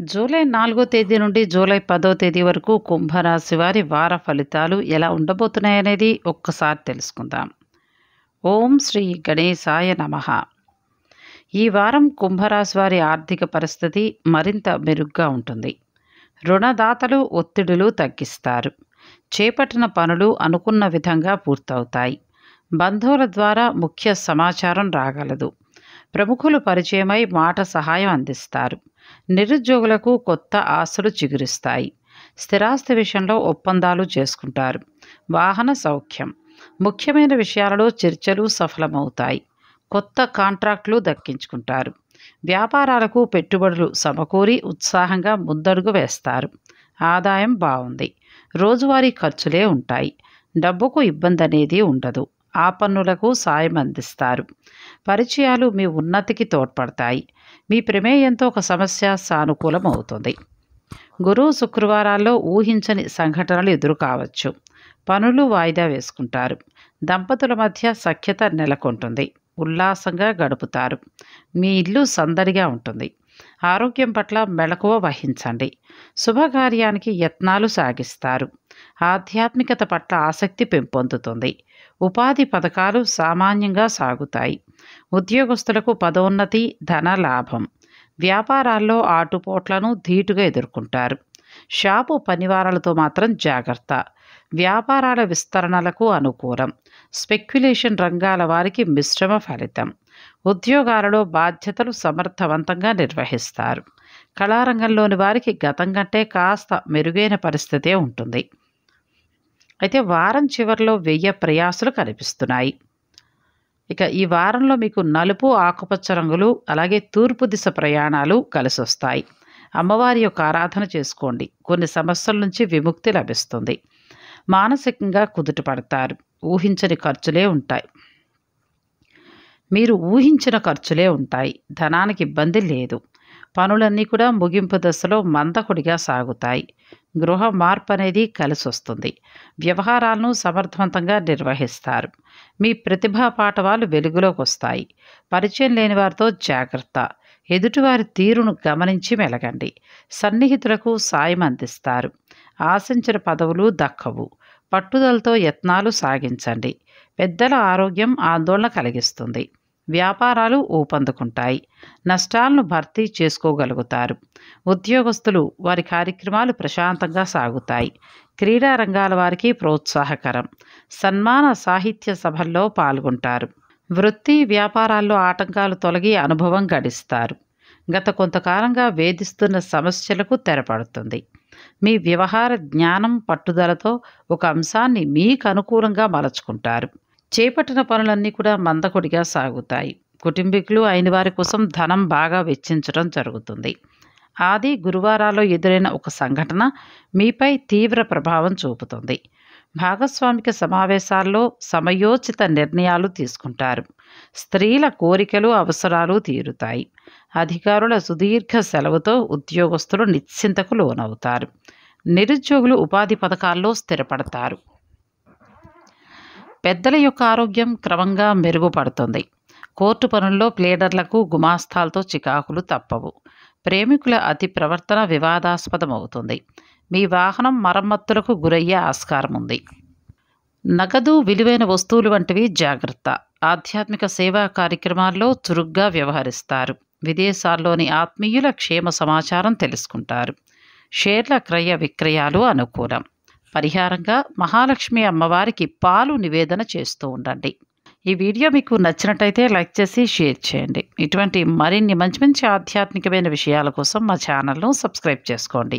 July నాలుగో తేదీ నుండి జూలై పదో తేదీ వరకు కుంభరాశి వారి వార ఫలితాలు ఎలా ఉండబోతున్నాయనేది ఒక్కసారి తెలుసుకుందాం. ఓం శ్రీ గణేశాయ నమ. ఈ వారం కుంభరాశి వారి ఆర్థిక పరిస్థితి మరింత మెరుగ్గా ఉంటుంది. రుణదాతలు ఒత్తిడులు తగ్గిస్తారు. చేపట్టిన పనులు అనుకున్న విధంగా పూర్తవుతాయి. బంధువుల ద్వారా ముఖ్య సమాచారం రాగలదు. ప్రముఖులు పరిచయమై మాట సహాయం అందిస్తారు. నిరుద్యోగులకు కొత్త ఆస్తులు చిగురిస్తాయి. స్థిరాస్తి విషయంలో ఒప్పందాలు చేసుకుంటారు. వాహన సౌఖ్యం. ముఖ్యమైన విషయాలలో చర్చలు సఫలమవుతాయి. కొత్త కాంట్రాక్టులు దక్కించుకుంటారు. వ్యాపారాలకు పెట్టుబడులు సమకూరి ఉత్సాహంగా ముందడుగు వేస్తారు. ఆదాయం బాగుంది. రోజువారీ ఖర్చులే ఉంటాయి. డబ్బుకు ఇబ్బంది అనేది ఉండదు. ఆ సాయం అందిస్తారు. పరిచయాలు మీ ఉన్నతికి తోడ్పడతాయి. మీ ప్రమేయంతో ఒక సమస్య సానుకూలం అవుతుంది గురువు శుక్రవారాల్లో ఊహించని సంఘటనలు ఎదురు కావచ్చు పనులు వాయిదా వేసుకుంటారు. దంపతుల మధ్య సఖ్యత నెలకొంటుంది. ఉల్లాసంగా గడుపుతారు. మీ ఇల్లు సందడిగా ఉంటుంది. ఆరోగ్యం పట్ల మెలకువ వహించండి. శుభకార్యానికి యత్నాలు సాగిస్తారు. ఆధ్యాత్మికత పట్ల ఆసక్తి పెంపొందుతుంది. ఉపాధి పథకాలు సామాన్యంగా సాగుతాయి. ఉద్యోగస్తులకు పదోన్నతి ధన లాభం. వ్యాపారాల్లో ఆటుపోట్లను ధీటుగా ఎదుర్కొంటారు. షాపు పనివారాలతో మాత్రం జాగ్రత్త. వ్యాపారాల విస్తరణలకు అనుకూలం. స్పెక్యులేషన్ రంగాల వారికి మిశ్రమ ఫలితం. ఉద్యోగాలలో బాధ్యతలు సమర్థవంతంగా నిర్వహిస్తారు. కళారంగంలోని వారికి గతం కంటే కాస్త మెరుగైన పరిస్థితే ఉంటుంది. అయితే వారం చివరిలో వెయ్యి ప్రయాసలు కనిపిస్తున్నాయి. ఇక ఈ వారంలో మీకు నలుపు ఆకుపచ్చ రంగులు అలాగే తూర్పు దిశ ప్రయాణాలు కలిసి వస్తాయి అమ్మవారి యొక్క ఆరాధన చేసుకోండి. కొన్ని సమస్యల నుంచి విముక్తి లభిస్తుంది. మానసికంగా కుదుట పడతారు ఊహించని ఖర్చులే ఉంటాయి. మీరు ఊహించిన ఖర్చులే ఉంటాయి. ధనానికి ఇబ్బంది లేదు. పనులన్నీ కూడా ముగింపు దశలో మందకుడిగా సాగుతాయి. గృహ మార్పు అనేది కలిసి వస్తుంది వ్యవహారాలను సమర్థవంతంగా నిర్వహిస్తారు. మీ ప్రతిభా పాఠవాలు వెలుగులోకి వస్తాయి పరిచయం లేని వారితో జాగ్రత్త. ఎదుటివారి తీరును గమనించి మెలగండి. సన్నిహితులకు సాయం అందిస్తారు. ఆశించిన పదవులు దక్కవు. పట్టుదలతో యత్నాలు సాగించండి. పెద్దల ఆరోగ్యం ఆందోళన కలిగిస్తుంది. వ్యాపారాలు ఊపందుకుంటాయి. నష్టాలను భర్తీ చేసుకోగలుగుతారు. ఉద్యోగస్తులు వారి కార్యక్రమాలు ప్రశాంతంగా సాగుతాయి. క్రీడా రంగాల వారికి ప్రోత్సాహకరం. సన్మాన సాహిత్య సభల్లో పాల్గొంటారు. వృత్తి వ్యాపారాల్లో ఆటంకాలు తొలగి అనుభవం గడిస్తారు. గత కొంతకాలంగా వేధిస్తున్న సమస్యలకు తెరపడుతుంది. మీ వ్యవహార జ్ఞానం పట్టుదలతో ఒక అంశాన్ని మీకు అనుకూలంగా మలచుకుంటారు. చేపట్టిన పనులన్నీ కూడా మందకొడిగా సాగుతాయి. కుటుంబీకులు అయిన వారి కోసం ధనం బాగా వెచ్చించడం జరుగుతుంది. ఆది గురువారాల్లో ఎదురైన ఒక సంఘటన మీపై తీవ్ర ప్రభావం చూపుతుంది. భాగస్వామిక సమావేశాల్లో సమయోచిత నిర్ణయాలు తీసుకుంటారు. స్త్రీల కోరికలు అవసరాలు తీరుతాయి. అధికారుల సుదీర్ఘ సెలవుతో ఉద్యోగస్తులు నిశ్చింతకు లోనవుతారు. నిరుద్యోగులు ఉపాధి పథకాల్లో స్థిరపడతారు. పెద్దల యొక్క ఆరోగ్యం క్రమంగా మెరుగుపడుతుంది. కోర్టు పనుల్లో ప్లేడర్లకు గుమాస్తాలతో చికాకులు తప్పవు. ప్రేమికుల అతి ప్రవర్తన వివాదాస్పదమవుతుంది. మీ వాహనం మరమ్మతులకు గురయ్యే ఆస్కారం ఉంది నగదు విలువైన వస్తువులు వంటివి జాగ్రత్త. ఆధ్యాత్మిక సేవా కార్యక్రమాల్లో చురుగ్గా వ్యవహరిస్తారు. విదేశాల్లోని ఆత్మీయుల క్షేమ సమాచారం తెలుసుకుంటారు. షేర్ల క్రయ విక్రయాలు అనుకూలం. పరిహారంగా మహాలక్ష్మి అమ్మవారికి పాలు నివేదన చేస్తూ ఉండండి. ఈ వీడియో మీకు నచ్చినట్టయితే లైక్ చేసి షేర్ చేయండి. ఇటువంటి మరిన్ని మంచి మంచి ఆధ్యాత్మికమైన విషయాల కోసం మా ఛానల్ను సబ్స్క్రైబ్ చేసుకోండి.